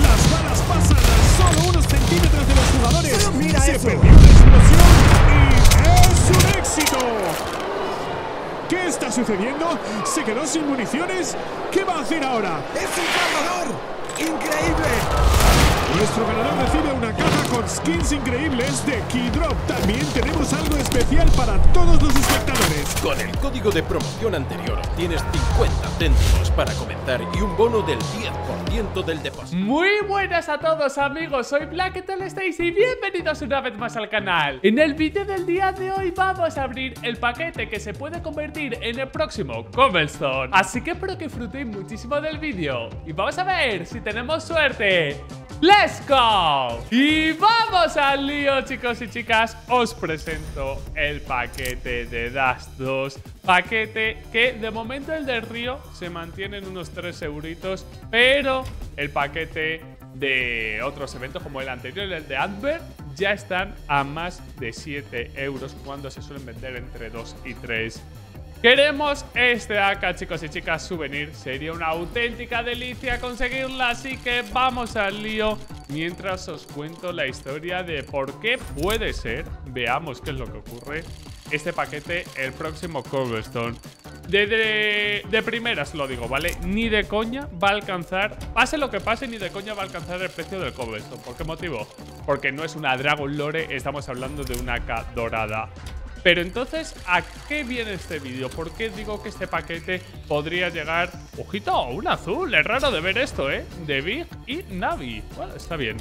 las balas pasan a solo unos centímetros de los jugadores. Mira Se eso. perdió la explosión y es un éxito. ¿Qué está sucediendo? ¿Se quedó sin municiones? ¿Qué va a hacer ahora? ¡Es un cargador! ¡Increíble! Nuestro ganador recibe una caja con skins increíbles de Keydrop. También tenemos algo especial para todos los espectadores. Con el código de promoción anterior obtienes 50 céntimos para comenzar y un bono del 10% del depósito. Muy buenas a todos amigos, soy Black, ¿qué tal estáis? Y bienvenidos una vez más al canal En el vídeo del día de hoy vamos a abrir el paquete que se puede convertir en el próximo Cobblestone Así que espero que disfrutéis muchísimo del vídeo Y vamos a ver si tenemos suerte ¡Let's go! Y vamos al lío chicos y chicas. Os presento el paquete de Dash 2 Paquete que de momento el del río se mantiene en unos 3 euritos Pero el paquete de otros eventos como el anterior, el de Advert, ya están a más de 7 euros cuando se suelen vender entre 2 y 3 Queremos este AK, chicos y chicas, souvenir. Sería una auténtica delicia conseguirla, así que vamos al lío mientras os cuento la historia de por qué puede ser, veamos qué es lo que ocurre, este paquete el próximo Cobblestone. De, de, primeras lo digo, ¿vale? Ni de coña va a alcanzar, pase lo que pase, ni de coña va a alcanzar el precio del Cobblestone. ¿Por qué motivo? Porque no es una Dragon Lore, estamos hablando de una AK dorada. Pero entonces, ¿a qué viene este vídeo? ¿Por qué digo que este paquete podría llegar... ¡Ojito! Un azul. Es raro de ver esto, ¿eh? De Big y Navi. Bueno, está bien.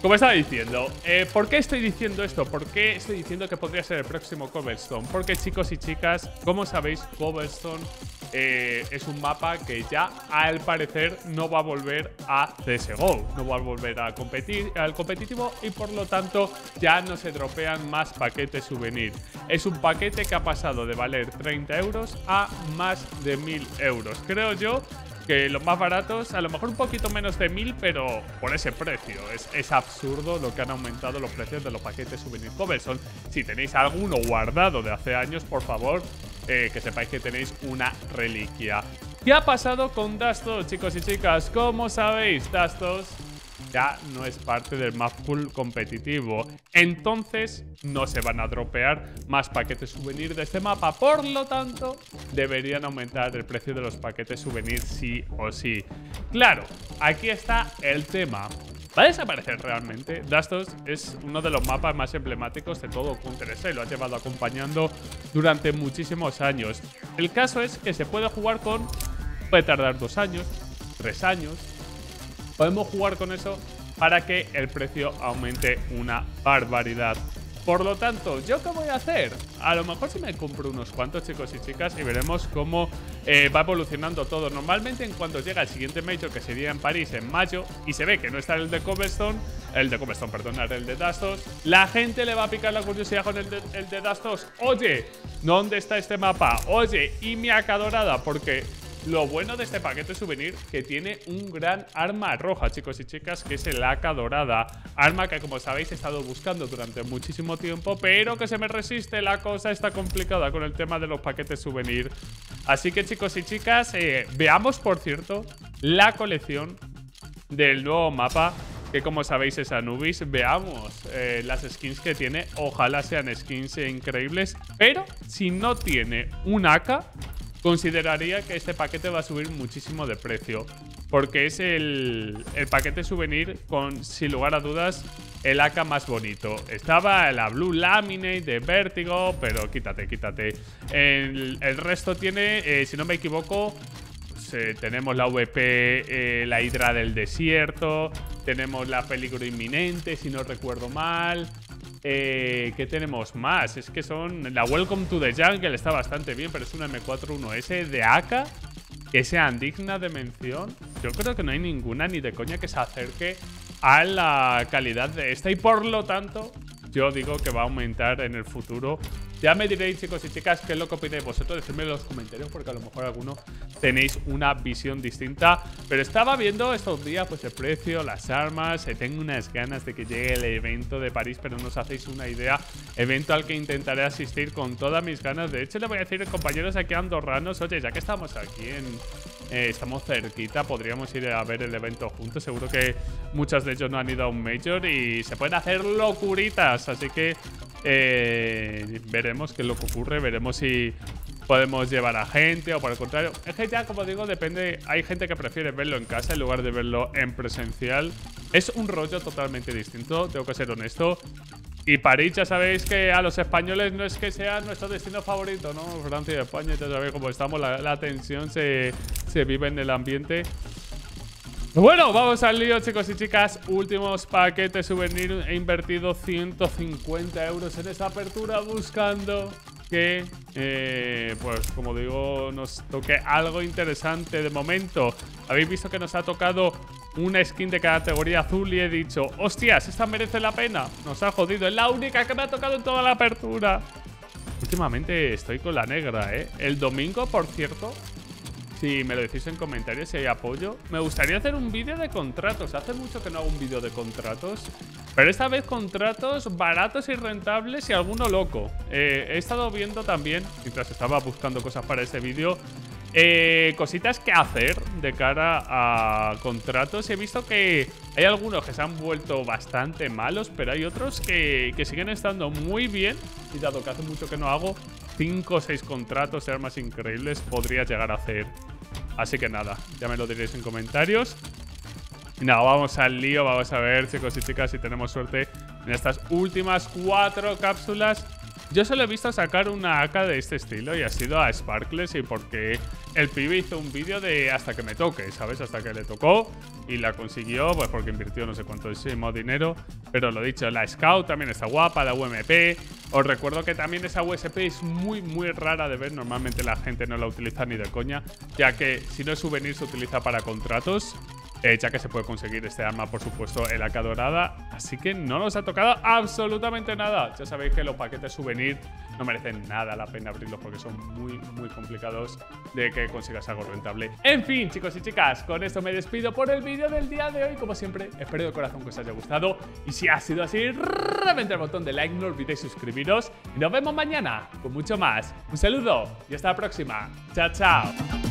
Como estaba diciendo, eh, ¿por qué estoy diciendo esto? ¿Por qué estoy diciendo que podría ser el próximo Cobblestone? Porque chicos y chicas, como sabéis, Cobblestone eh, es un mapa que ya al parecer no va a volver a CSGO, no va a volver a competir, al competitivo y por lo tanto ya no se dropean más paquetes souvenir. Es un paquete que ha pasado de valer 30 euros a más de 1000 euros. Creo yo que los más baratos, a lo mejor un poquito menos de 1000, pero por ese precio. Es, absurdo lo que han aumentado los precios de los paquetes Souvenir Cobblestone. Si tenéis alguno guardado de hace años, por favor, eh, que sepáis que tenéis una reliquia. ¿Qué ha pasado con Dastos, chicos y chicas? Como sabéis, Dastos ya no es parte del map pool competitivo. Entonces no se van a dropear más paquetes souvenir de este mapa. Por lo tanto, deberían aumentar el precio de los paquetes souvenir sí o sí. Claro, aquí está el tema. ¿Va a desaparecer realmente? Dastos es uno de los mapas más emblemáticos de todo Counter-Strike. Lo ha llevado acompañando durante muchísimos años. El caso es que se puede jugar con... Puede tardar dos años, tres años, podemos jugar con eso para que el precio aumente una barbaridad. Por lo tanto, ¿yo qué voy a hacer? A lo mejor si me compro unos cuantos chicos y chicas y veremos cómo eh, va evolucionando todo. Normalmente en cuanto llega el siguiente Major, que sería en París en mayo, y se ve que no está el de Cobblestone, el de Cobblestone, perdón, el de Dastos, la gente le va a picar la curiosidad con el de, el de Dastos. Oye, ¿dónde está este mapa? Oye, y mi AK dorada, porque lo bueno de este paquete souvenir que tiene un gran arma roja, chicos y chicas, que es el AK dorada. Arma que, como sabéis, he estado buscando durante muchísimo tiempo, pero que se me resiste. La cosa está complicada con el tema de los paquetes souvenir. Así que, chicos y chicas, eh, veamos, por cierto, la colección del nuevo mapa que como sabéis es Anubis. Veamos eh, las skins que tiene. Ojalá sean skins increíbles. Pero si no tiene un AK, consideraría que este paquete va a subir muchísimo de precio. Porque es el, el, paquete souvenir con, sin lugar a dudas, el AK más bonito. Estaba la Blue Laminate de Vertigo, pero quítate, quítate. El, el resto tiene, eh, si no me equivoco, pues, eh, tenemos la VP, eh, la Hidra del Desierto, tenemos la Peligro Inminente, si no recuerdo mal. Eh, ¿Qué tenemos más? Es que son... La Welcome to the Jungle está bastante bien, pero es una M41S de AK que sean dignas de mención. Yo creo que no hay ninguna ni de coña que se acerque a la calidad de esta y por lo tanto yo digo que va a aumentar en el futuro. Ya me diréis, chicos y chicas, qué es lo que opináis vosotros. Decidme en los comentarios porque a lo mejor alguno tenéis una visión distinta. Pero estaba viendo estos días pues el precio, las armas. Eh, tengo unas ganas de que llegue el evento de París, pero no os hacéis una idea. Evento al que intentaré asistir con todas mis ganas. De hecho, le voy a decir, compañeros aquí andorranos, oye, ya que estamos aquí en, Eh, estamos cerquita, podríamos ir a ver el evento juntos. Seguro que muchos de ellos no han ido a un Major y se pueden hacer locuritas. Así que eh, veremos qué es lo que ocurre. Veremos si podemos llevar a gente o por el contrario. Es que ya, como digo, depende. Hay gente que prefiere verlo en casa en lugar de verlo en presencial. Es un rollo totalmente distinto, tengo que ser honesto. Y París, ya sabéis que a los españoles no es que sea nuestro destino favorito, ¿no? Francia y España, ya sabéis cómo estamos, la, tensión se, se vive en el ambiente. Bueno, vamos al lío, chicos y chicas. Últimos paquetes souvenir. He invertido 150 euros en esta apertura buscando que, eh, pues como digo, nos toque algo interesante de momento. Habéis visto que nos ha tocado una skin de categoría azul y he dicho, hostias, esta merece la pena. Nos ha jodido, es la única que me ha tocado en toda la apertura. Últimamente estoy con la negra, ¿eh? El domingo, por cierto, si me lo decís en comentarios si hay apoyo. Me gustaría hacer un vídeo de contratos. Hace mucho que no hago un vídeo de contratos. Pero esta vez contratos baratos y rentables y alguno loco. Eh, he estado viendo también, mientras estaba buscando cosas para este vídeo, eh, cositas que hacer de cara a contratos. He visto que hay algunos que se han vuelto bastante malos, pero hay otros que, siguen estando muy bien. Y dado que hace mucho que no hago, 5 o 6 contratos de armas increíbles podría llegar a hacer. Así que nada, ya me lo diréis en comentarios. Y nada, vamos al lío, vamos a ver, chicos y chicas, si tenemos suerte en estas últimas cuatro cápsulas yo solo he visto sacar una AK de este estilo y ha sido a Sparkles y porque el pibe hizo un vídeo de hasta que me toque, ¿sabes? Hasta que le tocó y la consiguió, pues porque invirtió no sé cuánto dinero. Pero lo dicho, la Scout también está guapa, la UMP. Os recuerdo que también esa USP es muy, muy rara de ver. Normalmente la gente no la utiliza ni de coña, ya que si no es souvenir se utiliza para contratos. Eh, ya que se puede conseguir este arma, por supuesto, el AK dorada. Así que no nos ha tocado absolutamente nada. Ya sabéis que los paquetes souvenir no merecen nada la pena abrirlos porque son muy, muy complicados de que consigas algo rentable. En fin, chicos y chicas, con esto me despido por el vídeo del día de hoy. Como siempre, espero de corazón que os haya gustado. Y si ha sido así, reventa el botón de like, no olvidéis suscribiros. Y nos vemos mañana con mucho más. Un saludo y hasta la próxima. Chao, chao.